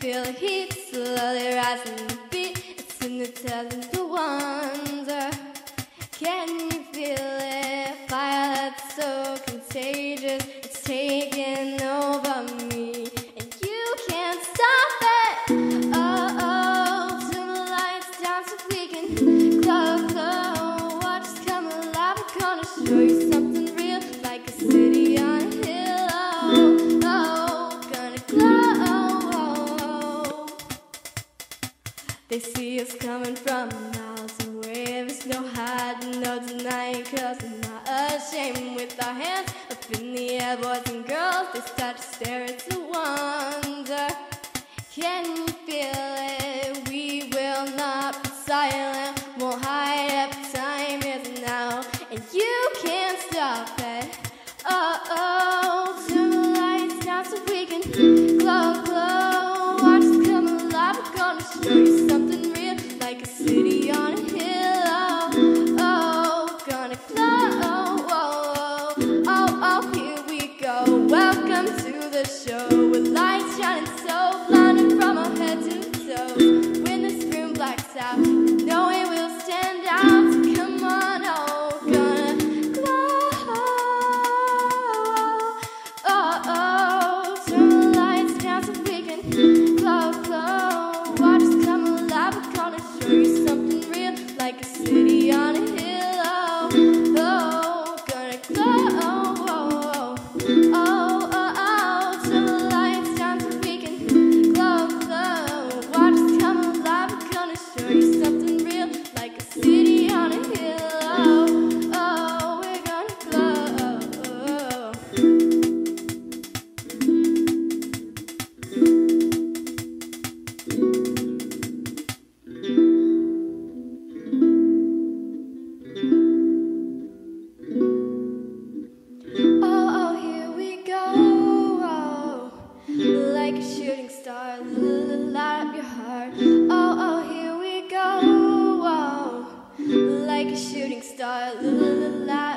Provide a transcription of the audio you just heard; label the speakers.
Speaker 1: Feel the heat slowly rising, the beat. It's in hypnotizing to wonder. Can They see us coming from miles away. There's no hiding, no denying, cause we're not ashamed. With our hands up in the air, boys and girls, they start to stare into wonder. Can you feel it? We will not be silent, won't hide up. Time is now, and you can't stop it. Oh, oh, turn the lights down so we can glow, glow. Watch us come alive. We're gonna show you Welcome to the show dancing star. Ooh, la, la, la.